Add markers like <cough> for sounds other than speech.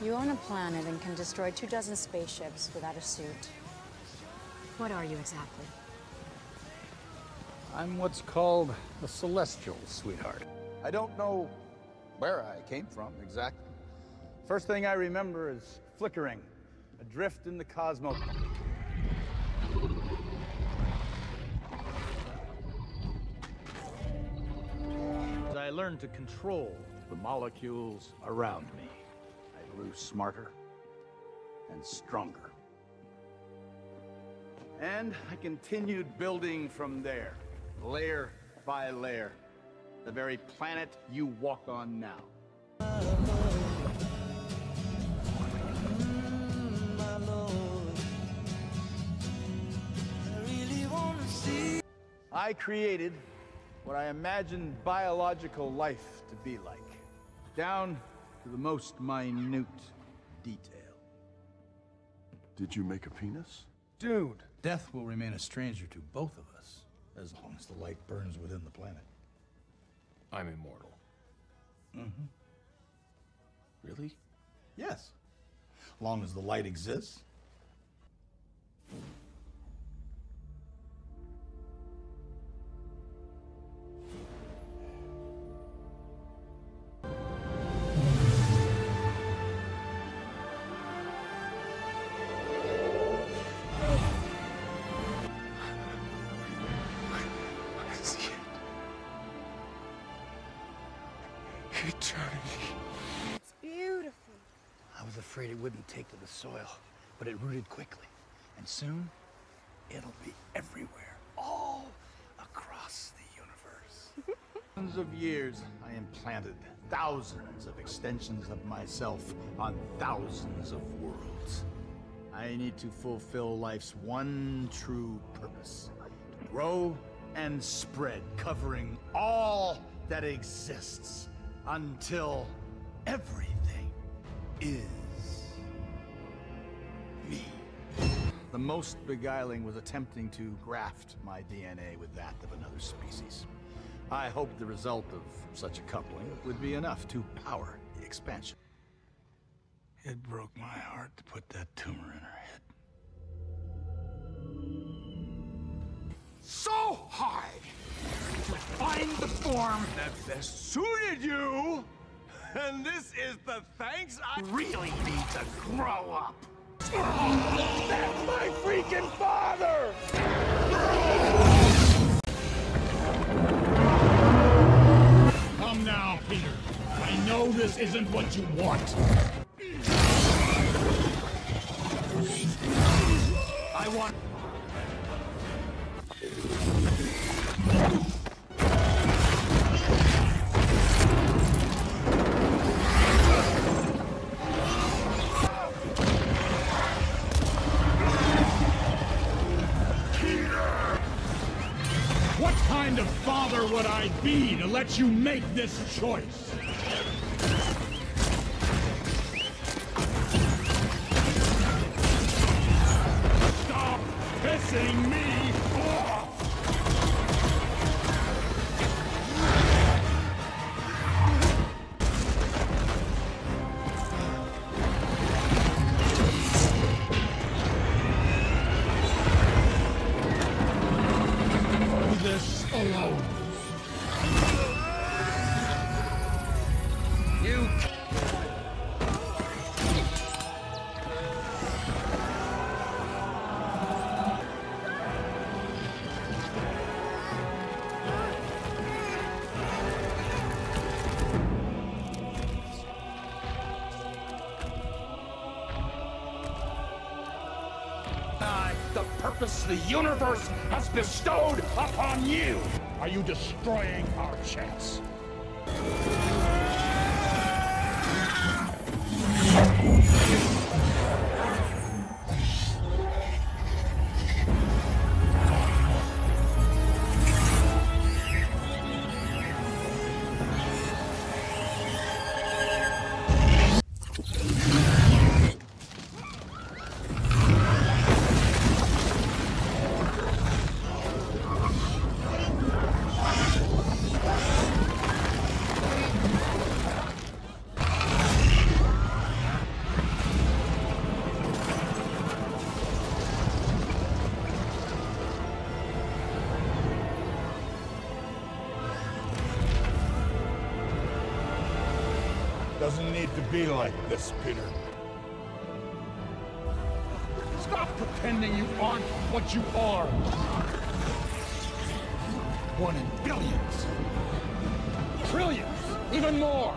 You own a planet and can destroy two dozen spaceships without a suit. What are you exactly? I'm what's called a celestial, sweetheart. I don't know where I came from exactly. First thing I remember is flickering, adrift in the cosmos. I learned to control the molecules around me, I grew smarter and stronger. And I continued building from there, layer by layer, the very planet you walk on now. I created what I imagined biological life to be like, down to the most minute detail. Did you make a penis? Dude, death will remain a stranger to both of us, as long as the light burns within the planet. I'm immortal. Mm-hmm. Really? Yes. Long as the light exists. Eternity. It's beautiful. I was afraid it wouldn't take to the soil, but it rooted quickly. And soon, it'll be everywhere, all across the universe. <laughs> Thousands of years, I implanted thousands of extensions of myself on thousands of worlds. I need to fulfill life's one true purpose to grow and spread, covering all that exists until everything is me. The most beguiling was attempting to graft my DNA with that of another species. I hoped the result of such a coupling would be enough to power the expansion. It broke my heart to put that tumor in her head. So to find the form that best suited you. And this is the thanks I really need to grow up. That's my freaking father! Come now, Peter. I know this isn't what you want. I want. Kind of father would I be to let you make this choice? Stop pissing me The purpose the universe has bestowed upon you. Are you destroying our chance? Thank you. Doesn't need to be like this, Peter. Stop pretending you aren't what you are. One in billions. Trillions. Even more.